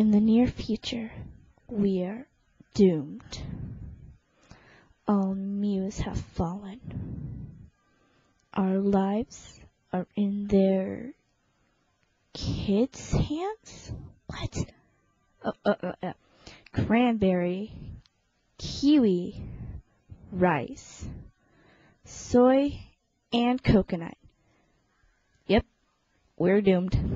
In the near future, we are doomed. All mews have fallen. Our lives are in their kids' hands? What? Uh, uh, uh, uh. Cranberry, kiwi, rice, soy, and coconut. Yep, we're doomed.